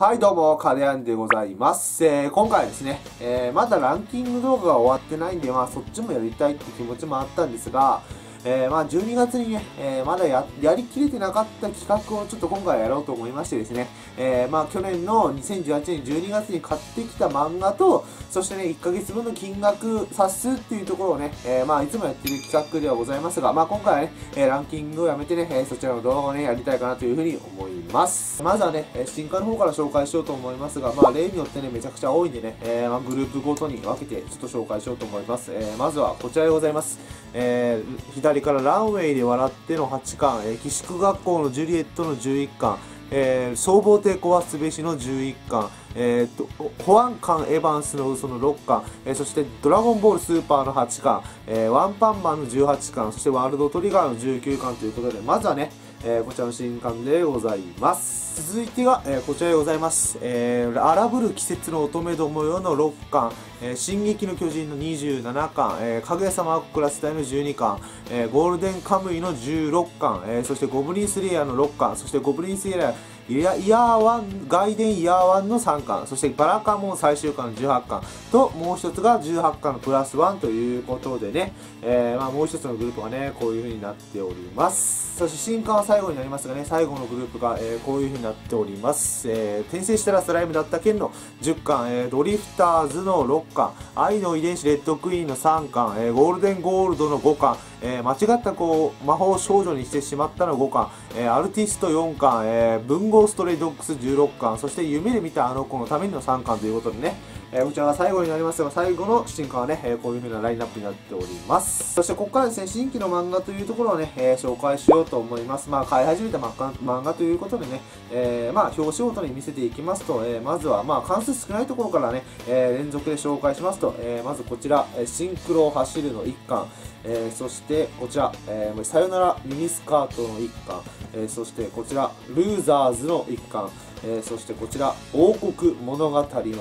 はい、どうも、カデアンでございます。えー今回はですね、えーまだランキング動画が終わってないんで、まあ、そっちもやりたいって気持ちもあったんですが、えーまあ、12月にね、えーまだややりきれてなかった企画をちょっと今回やろうと思いましてですね、えーまあ、去年の2018年12月に買ってきた漫画と、そしてね、1ヶ月分の金額、冊数っていうところをね、えーまあ、いつもやってる企画ではございますが、まあ、今回はね、えーランキングをやめてね、えーそちらの動画をね、やりたいかなというふうに思います。まずはね、えー新刊の方から紹介しようと思いますが、まあ、例によってね、めちゃくちゃ多いんでね、えーまあ、グループごとに分けてちょっと紹介しようと思います。えーまずはこちらでございます。えー左からランウェイで笑っての8巻、えー、寄宿学校のジュリエットの11巻、えー、総合抵壊すべしの11巻、えー、と保安官エヴァンスの嘘の6巻、えーそしてドラゴンボールスーパーの8巻、えーワンパンマンの18巻、そしてワールドトリガーの19巻ということで、まずはね、えーこちらの新刊でございます。続いては、えーこちらでございます。えー荒ぶる季節の乙女どもよの6巻、えー進撃の巨人の27巻、えーかぐや様クラス隊の12巻、えーゴールデンカムイの16巻、えーそしてゴブリンスリアの6巻、そしてゴブリンスリアイヤイヤーワン、外伝イヤーワンの3巻、そしてバラカモン最終巻の18巻。と、もう一つが18巻のプラス1ということでね、えーまあ、もう一つのグループがね、こういう風になっております。そして新刊は最後になりますがね、最後のグループが、えーこういう風になっております。えー転生したらスライムだった件の10巻、えードリフターズの6巻、愛の遺伝子レッドクイーンの3巻、えーゴールデンゴールドの5巻、えー間違ったこう魔法少女にしてしまったの5巻、えーアルティスト4巻、えー文豪ストレイドッグス16巻、そして夢で見たあの子のためにの3巻ということでね、えーこちらが最後になりますが、最後の新刊はね、えーこういう風なラインナップになっております。そしてここからですね、新規の漫画というところをね、えー紹介しようと思います。まあ、買い始めた漫画ということでね、えまあ、表紙ごとに見せていきますと、えまずは、まあ、関数少ないところからね、え連続で紹介しますと、えまずこちら、シンクロを走るの1巻、えそしてこちら、えーさよならミニスカートの1巻、えそしてこちら、ルーザーズの1巻、えそしてこちら、王国物語の1巻、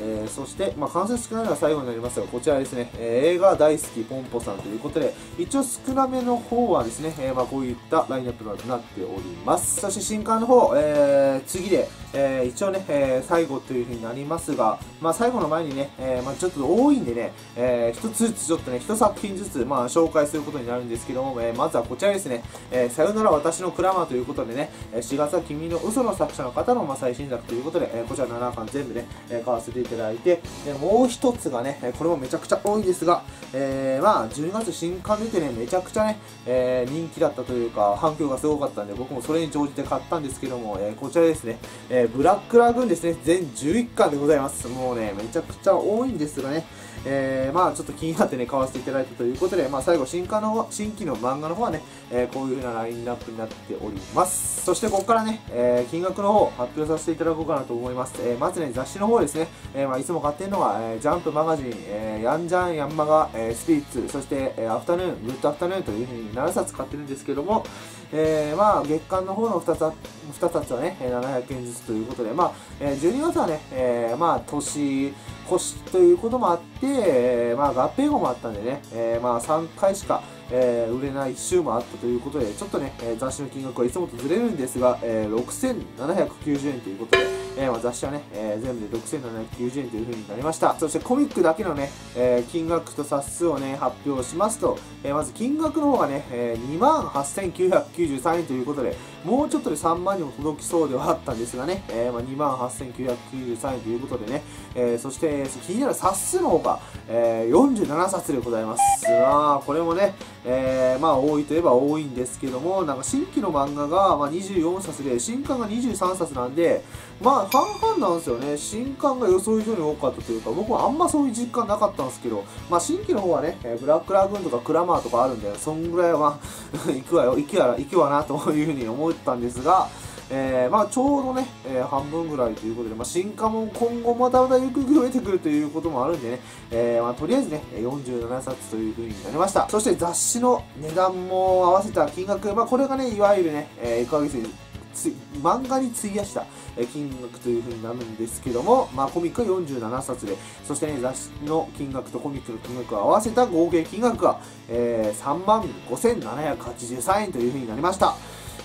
えーそして、まあ、関節少ないのは最後になりますが、こちらですね、えー映画大好きポンポさんということで、一応少なめの方はですね、えーまあ、こういったラインナップになっております。そして新刊の方、えー次で、えー一応ね、えー最後というふうになりますが、まあ、最後の前にね、えーまあ、ちょっと多いんでね、えー一つずつちょっとね、一作品ずつ、まあ、紹介することになるんですけども、えーまずはこちらですね、えーさよなら私のクラマーということでね、えー4月は君の嘘の作者の方の、まあ、最新作ということで、えーこちら7巻全部ね、えー買わせていただいて、でもう一つがね、えこれもめちゃくちゃ多いですが、えーまあ、12月新刊出てね、めちゃくちゃね、えー人気だったというか、反響がすごかったんで、僕もそれに乗じて買ったんですけども、えーこちらですね、えーブラックラグーンですね、全11巻でございます。もうね、めちゃくちゃ多いんですがね、えーまあちょっと気になってね、買わせていただいたということで、まあ最後、新刊の、新規の漫画の方はね、えーこういう風なラインナップになっております。そしてここからね、えー金額の方発表させていただこうかなと思います。えーまずね、雑誌の方ですね、えーまあいつも買ってるのは、えージャンプマガジン、えーヤンジャン、ヤンマガ、えースピリッツ、そして、えーアフタヌーン、グッドアフタヌーンという風に7冊買ってるんですけども、えーまあ月間の方の2つは2つはね、700円ずつということで、まあ、12月はね、えーまあ年越しということもあって、えーまあ合併後もあったんでね、えーまあ3回しか、えー売れない週もあったということで、ちょっとね、えー雑誌の金額はいつもとずれるんですが、えー6790円ということで、えーまあ、雑誌はね、えー全部で6790円という風になりました。そしてコミックだけのね、えー金額と冊数をね、発表しますと、えーまず金額の方がね、えー28,993円ということで、もうちょっとで3万にも届きそうではあったんですがね、えーまあ、28,993円ということでね、えーそして気になる冊数の方が、えー47冊でございます。まあ、これもね、えーまあ多いといえば多いんですけども、なんか新規の漫画が、まあ、24冊で、新刊が23冊なんで、まあ半々なんですよね。新刊が予想以上に多かったというか、僕はあんまそういう実感なかったんですけど、まあ新規の方はね、えーブラックラグーンとかクラマーとかあるんで、そんぐらいは、行くわよ、行くわな、行くわなというふうに思ったんですが、えーまあちょうどね、えー半分ぐらいということで、まあ、進化も今後またまたゆくゆく増えてくるということもあるんでね、えーまあ、とりあえずね、47冊という風になりました。そして雑誌の値段も合わせた金額、まあこれがね、いわゆるね、えー、1ヶ月につ漫画に費やした金額という風になるんですけども、まあコミックは47冊で、そしてね、雑誌の金額とコミックの金額を合わせた合計金額が、えー、3万5783円という風になりました。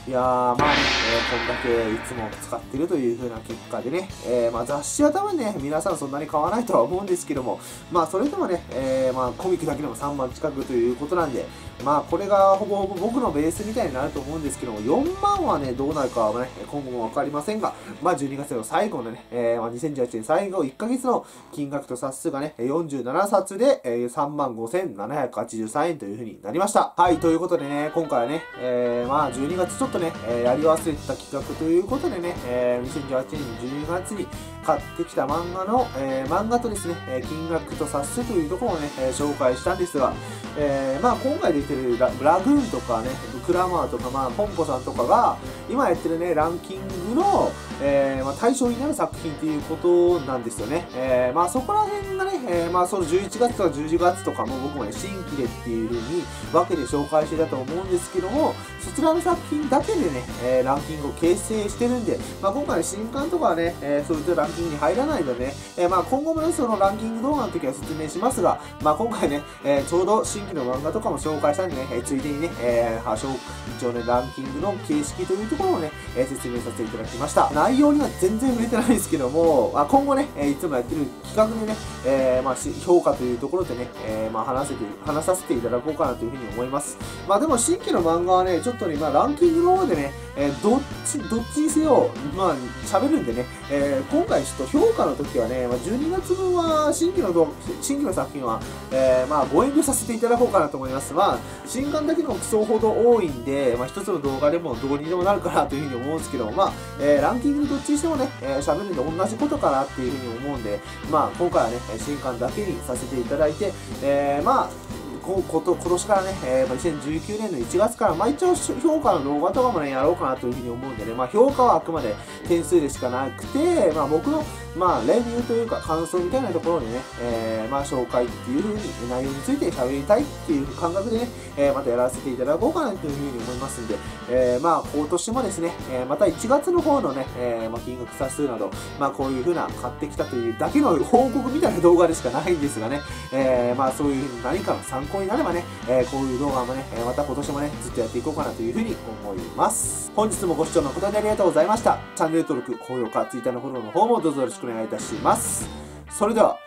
いやー、まあね、えー、こんだけいつも使ってるという風な結果でね、えー、まあ雑誌は多分ね、皆さんそんなに買わないとは思うんですけども、まあそれでもね、えー、まあコミックだけでも3万近くということなんで、まあこれがほぼほぼ僕のベースみたいになると思うんですけども、4万はね、どうなるかはね、今後もわかりませんが、まあ12月の最後のね、えー、まあ2018年最後1ヶ月の金額と冊数がね、47冊で、えー、3万5783円という風になりました。はい、ということでね、今回はね、えー、まあ12月ちょっとね、えー、やり忘れてた企画ということでね、えー、2018年12月に買ってきた漫画の、えー、漫画とですね、金額と冊数というところをね、えー、紹介したんですが、えー、まあ今回出てるララグーンとかね、クラマーとか、まあ、ポンポさんとかが、今やってるね、ランキングの、えー、まあ、対象になる作品っていうことなんですよね。えー、まあそこら辺がね、えー、まあその11月とか12月とかも僕もね、新規でっていう風に分けて紹介してたと思うんですけども、そちらの作品だけでね、えー、ランキングを形成してるんで、まあ今回新刊とかはね、えー、そういったランキングに入らないのでね、え、まあ今後もね、そのランキング動画の時は説明しますが、まあ今回ね、えー、ちょうど新規の漫画とかも紹介したんでね、えー、ついでにね、えー、一応ね、ランキングの形式というところをね、えー、説明させていただきました。内容には全然触れてないですけども、あ今後ね、え、いつもやってる企画でね、えー、まあ評価というところでね、えー、まあ話せて、話させていただこうかなというふうに思います。まあでも新規の漫画はね、ちょっとね、まあランキングの方でね、えー、どっち、どっちにせよ、まあ喋るんでね、えー、今回ちょっと評価の時はね、まあ、12月分は新規の動新規の作品は、えー、まあご遠慮させていただこうかなと思います。まあ、新刊だけでもクソほど多いんで、まあ一つの動画でもどうにでもなるかなというふうに思うんですけど、まあ、えー、ランキングどっちにしてもね、えー、喋るんで同じことかなっていうふうに思うんで、まあ今回はね、新刊だけにさせていただいて、えー、まあ、こと今年からね、えー、2019年の1月から、まあ、一応評価の動画とかもね、やろうかなというふうに思うんでね、まあ、評価はあくまで点数でしかなくて、まあ、僕の、まあ、レビューというか感想みたいなところでね、えー、まあ、紹介っていうふうに、内容について喋りたいっていう感覚でね、えー、またやらせていただこうかなというふうに思いますんで、えー、まあ、今年もですね、えー、また1月の方のね、えー、まあ、金額差数など、まあ、こういうふうな買ってきたというだけの報告みたいな動画でしかないんですがね、えー、まあ、そういうふうに何かの参考になればね、えー、こういう動画もね、えまた今年もね、ずっとやっていこうかなというふうに思います。本日もご視聴誠にありがとうございました。チャンネル登録、高評価、Twitter のフォローの方もどうぞよろしくお願いいたします。それでは、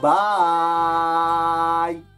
バーイ